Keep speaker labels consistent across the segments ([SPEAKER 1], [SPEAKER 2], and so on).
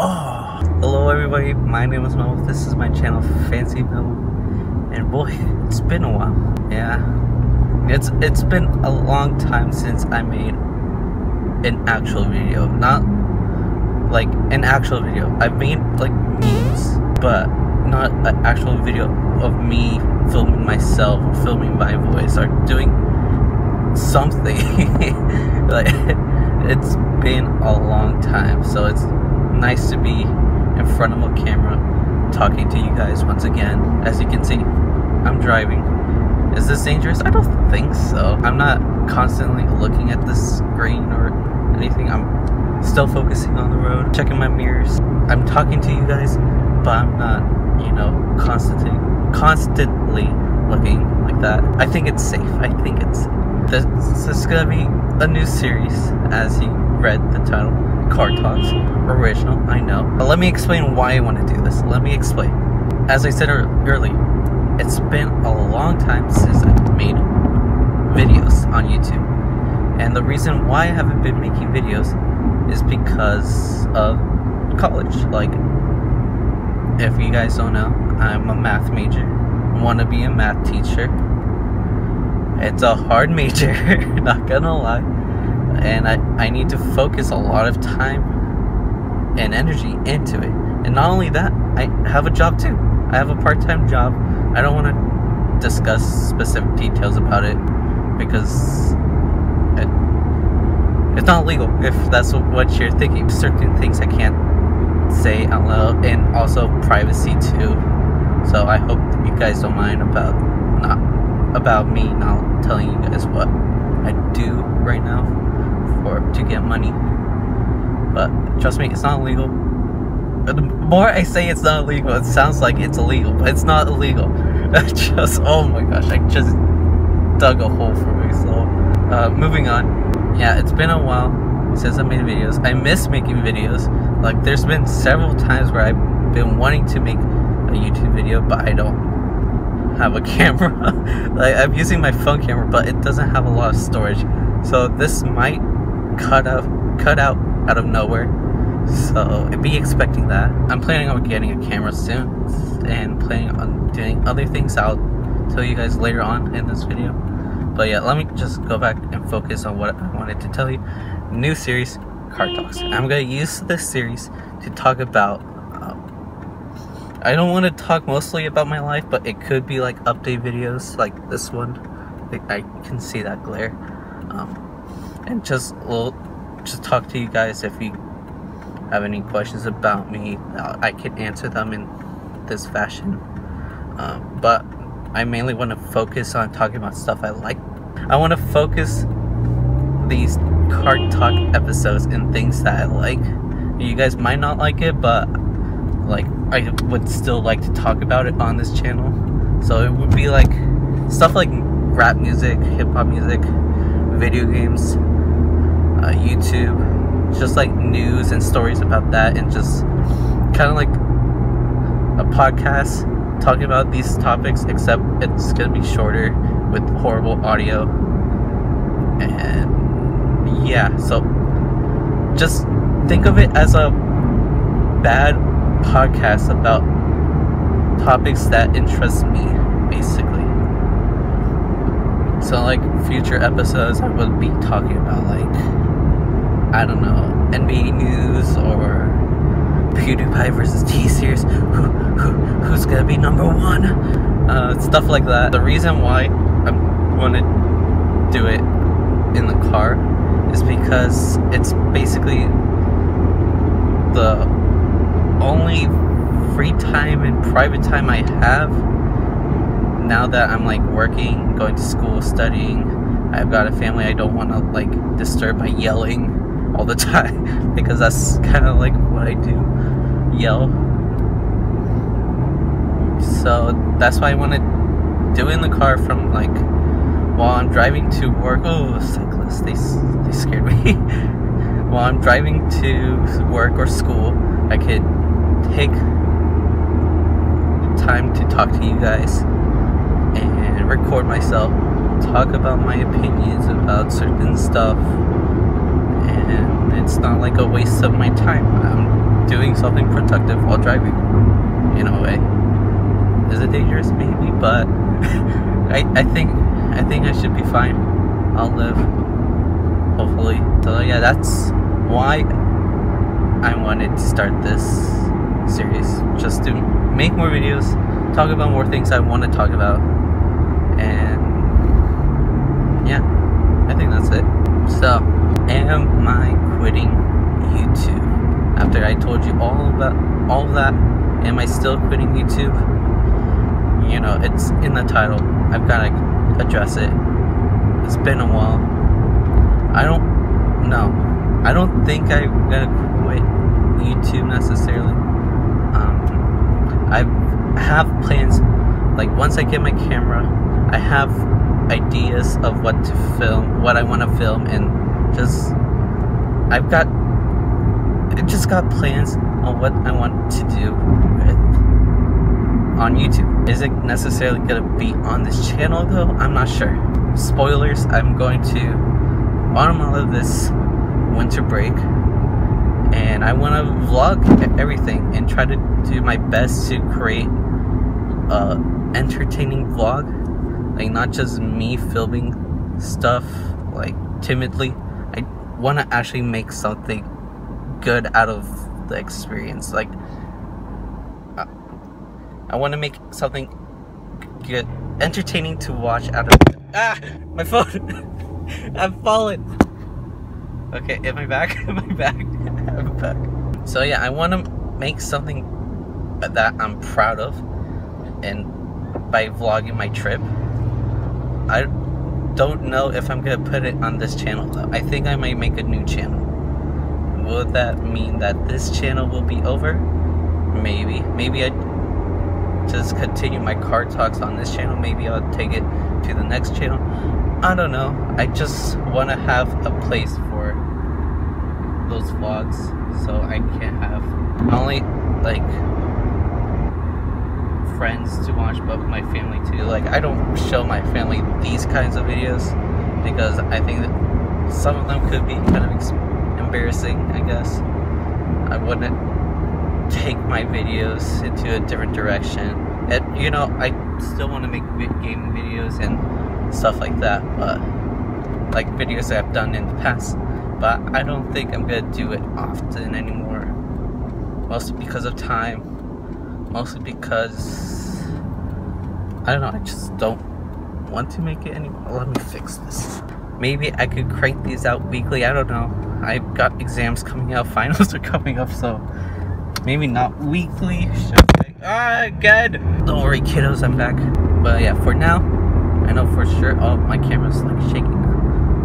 [SPEAKER 1] Oh, hello everybody. My name is Memo. This is my channel, Fancy Memo. And boy, it's been a while. Yeah, it's it's been a long time since I made an actual video. Not like an actual video. I've made like memes, but not an actual video of me filming myself, filming my voice, or doing something. like it's been a long time, so it's nice to be in front of a camera talking to you guys once again. As you can see, I'm driving. Is this dangerous? I don't think so. I'm not constantly looking at the screen or anything. I'm still focusing on the road, checking my mirrors. I'm talking to you guys, but I'm not, you know, constantly constantly looking like that. I think it's safe. I think it's this, this is gonna be a new series as you read the title Car Talks original, I know. But let me explain why I want to do this. Let me explain. As I said earlier, it's been a long time since I made videos on YouTube. And the reason why I haven't been making videos is because of college. Like, if you guys don't know, I'm a math major. Want to be a math teacher. It's a hard major, not gonna lie. And I, I need to focus a lot of time and energy into it. And not only that, I have a job too. I have a part time job. I don't want to discuss specific details about it because it, it's not legal if that's what you're thinking. Certain things I can't say out loud, and also privacy too. So I hope you guys don't mind about not about me not telling you guys what I do right now to get money. But trust me, it's not illegal. The more I say it's not illegal, it sounds like it's illegal, but it's not illegal. I just oh my gosh, I just dug a hole for myself. Uh, moving on. Yeah, it's been a while since I made videos. I miss making videos. Like there's been several times where I've been wanting to make a YouTube video, but I don't have a camera. like I'm using my phone camera, but it doesn't have a lot of storage. So this might cut out cut out out of nowhere. So be expecting that. I'm planning on getting a camera soon and planning on doing other things I'll tell you guys later on in this video. But yeah, let me just go back and focus on what I wanted to tell you. New series, Car Talks. I'm gonna use this series to talk about I don't want to talk mostly about my life, but it could be like update videos like this one. I can see that glare. Um, and just just talk to you guys if you have any questions about me. Uh, I can answer them in this fashion. Um, but I mainly want to focus on talking about stuff I like. I want to focus these car talk episodes in things that I like. You guys might not like it, but like I would still like to talk about it on this channel. So it would be like stuff like rap music, hip hop music, video games, uh, YouTube, just like news and stories about that, and just kind of like a podcast talking about these topics, except it's gonna be shorter with horrible audio. And yeah, so just think of it as a bad podcast about topics that interest me, basically. So, like, future episodes, I would be talking about, like, I don't know, NBA news or PewDiePie versus T Series. Who, who, who's gonna be number one? Uh, stuff like that. The reason why I want to do it in the car is because it's basically the only free time and private time I have now that I'm like working, going to school, studying. I've got a family I don't want to like disturb by yelling all the time because that's kind of like what I do yell. So that's why I want to do in the car from like while I'm driving to work. Oh, cyclists, they, they scared me. while I'm driving to work or school, I could take time to talk to you guys and record myself, talk about my opinions about certain stuff, it's not like a waste of my time. I'm doing something productive while driving. In a way, is it dangerous? Maybe, but I I think I think I should be fine. I'll live, hopefully. So yeah, that's why I wanted to start this series, just to make more videos, talk about more things I want to talk about, and yeah, I think that's it. So, am I quitting YouTube? After I told you all about all that, am I still quitting YouTube? You know, it's in the title. I've got to address it. It's been a while. I don't know. I don't think I'm gonna quit YouTube necessarily. Um, I have plans. Like once I get my camera, I have ideas of what to film, what I want to film, and just I've got I just got plans on what I want to do with on YouTube. Is it necessarily gonna be on this channel though? I'm not sure. Spoilers, I'm going to all of this winter break and I want to vlog everything and try to do my best to create a entertaining vlog like not just me filming stuff like timidly want to actually make something good out of the experience like uh, I want to make something good entertaining to watch out of ah my phone I've fallen. Okay am I back? Am I back? I'm back. So yeah I want to make something that I'm proud of and by vlogging my trip I don't know if I'm gonna put it on this channel though. I think I might make a new channel. Will that mean that this channel will be over? Maybe. Maybe I just continue my car talks on this channel. Maybe I'll take it to the next channel. I don't know. I just want to have a place for those vlogs so I can have only like friends to watch but with my family too. Like I don't show my family these kinds of videos because I think that some of them could be kind of embarrassing I guess. I wouldn't take my videos into a different direction. And you know I still want to make game videos and stuff like that but like videos I've done in the past. But I don't think I'm gonna do it often anymore. Mostly because of time mostly because I don't know I just don't want to make it anymore. Let me fix this. Maybe I could crank these out weekly. I don't know. I've got exams coming up, finals are coming up so maybe not weekly ah good. Don't worry kiddos I'm back. But yeah for now I know for sure oh my camera's like shaking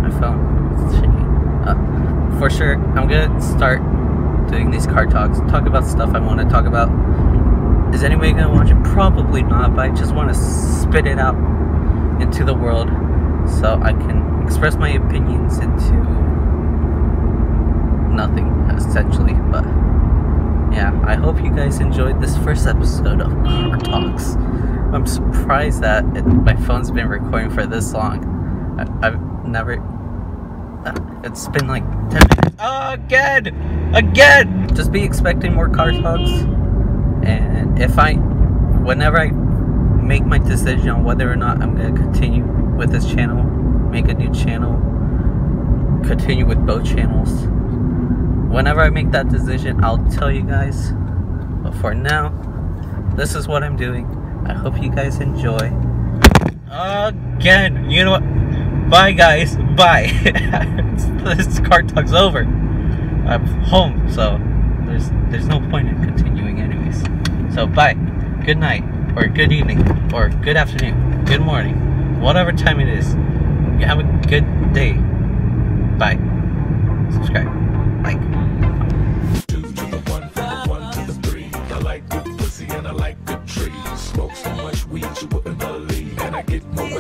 [SPEAKER 1] my phone is shaking uh, for sure I'm gonna start doing these car talks. Talk about stuff I want to talk about is anybody gonna watch it? Probably not, but I just want to spit it out into the world so I can express my opinions into nothing, essentially. But yeah, I hope you guys enjoyed this first episode of Car Talks. I'm surprised that it, my phone's been recording for this long. I, have never. Uh, it's been like 10 minutes. Oh, again! Again! Just be expecting more car talks if I whenever I make my decision on whether or not I'm gonna continue with this channel make a new channel continue with both channels whenever I make that decision I'll tell you guys. But for now this is what I'm doing. I hope you guys enjoy. Again you know what? Bye guys. Bye. This car talk's over. I'm home so there's there's no point in continuing. So bye. Good night or good evening or good afternoon, good morning, whatever time it is. You have a good day. Bye. Subscribe. Like. Smoke so much weed you wouldn't believe. And I get more